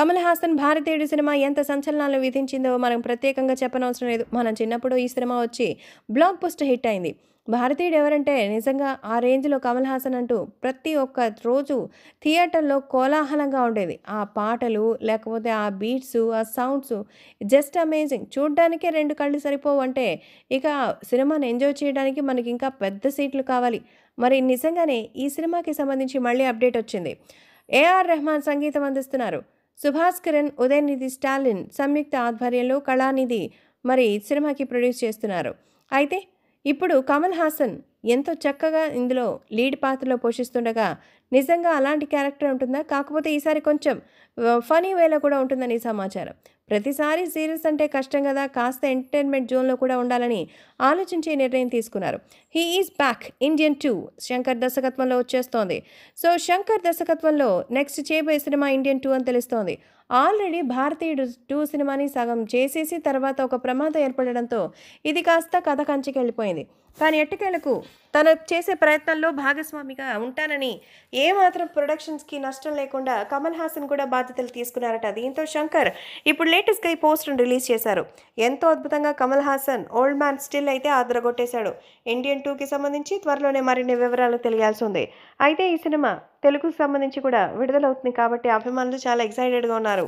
కమల్ హాసన్ భారతీయుడు సినిమా ఎంత సంచలనాలు విధించిందో మనం ప్రత్యేకంగా చెప్పనవసరం లేదు. మనం చిన్నప్పుడు ఈ సినిమా వచ్చి బ్లాక్ పోస్ట్ హిట్ అయింది. భారతీయుడు ఎవరంటే నిజంగా ఆ రేంజ్లో కమల్ హాసన్ అంటూ ప్రతి ఒక్క రోజు థియేటర్లో కోలాహలంగా ఉండేది. ఆ పాటలు లేకపోతే ఆ బీట్స్ ఆ సౌండ్స్ జస్ట్ అమేజింగ్. చూడ్డానికే రెండు కళ్ళు సరిపోవు అంటే ఇక సినిమాని ఎంజాయ్ చేయడానికి మనకి ఇంకా పెద్ద సీట్లు కావాలి. మరి నిజంగానే ఈ సినిమాకి సంబంధించి మళ్ళీ అప్డేట్ వచ్చింది. ఏఆర్ రెహమాన్ సంగీతం అందిస్తున్నారు. సుభాస్కరన్ ఉదయనిధి స్టాలిన్ సంయుక్త ఆధ్వర్యంలో కళానిధి మరి సినిమాకి ప్రొడ్యూస్ చేస్తున్నారు. అయితే ఇప్పుడు కమల్ హాసన్ ఎంతో చక్కగా ఇందులో లీడ్ పాత్రలో పోషిస్తుండగా నిజంగా అలాంటి క్యారెక్టర్ ఉంటుందా? కాకపోతే ఈసారి కొంచెం ఫనీ వేలో కూడా ఉంటుందని సమాచారం. ప్రతిసారి సీరియస్ అంటే కష్టం కదా కాస్త ఎంటర్టైన్మెంట్ జోన్లో కూడా ఉండాలని ఆలోచించే నిర్ణయం తీసుకున్నారు. He is back Indian two Shankar దర్శకత్వంలో వచ్చేస్తోంది. సో శంకర్ దర్శకత్వంలో నెక్స్ట్ చేయబోయే సినిమా ఇండియన్ టూ అని తెలుస్తోంది. ఆల్రెడీ భారతీయుడు టూ సినిమాని సగం చేసేసి తర్వాత ఒక ప్రమాదం ఏర్పడడంతో ఇది కాస్త కథ కంచికి వెళ్ళిపోయింది కానీ ఎట్టకేలకు తను చేసే ప్రయత్నంలో భాగస్వామిగా ఉంటానని ఏమాత్రం ప్రొడక్షన్స్కి నష్టం లేకుండా కమల్ హాసన్ కూడా బాధ్యతలు తీసుకున్నారట దీంతో శంకర్ ఇప్పుడు లేటెస్ట్గా ఈ పోస్టును రిలీజ్ చేశారు. ఎంతో అద్భుతంగా Kamal Haasan old man still అయితే ఆదరగొట్టేశాడు. ఇండియన్ టూకి సంబంధించి త్వరలోనే మరిన్ని వివరాలు తెలియాల్సి ఉంది. అయితే ఈ సినిమా తెలుగుకు సంబంధించి కూడా విడుదలవుతుంది కాబట్టి అభిమానులు చాలా ఎక్సైటెడ్గా ఉన్నారు.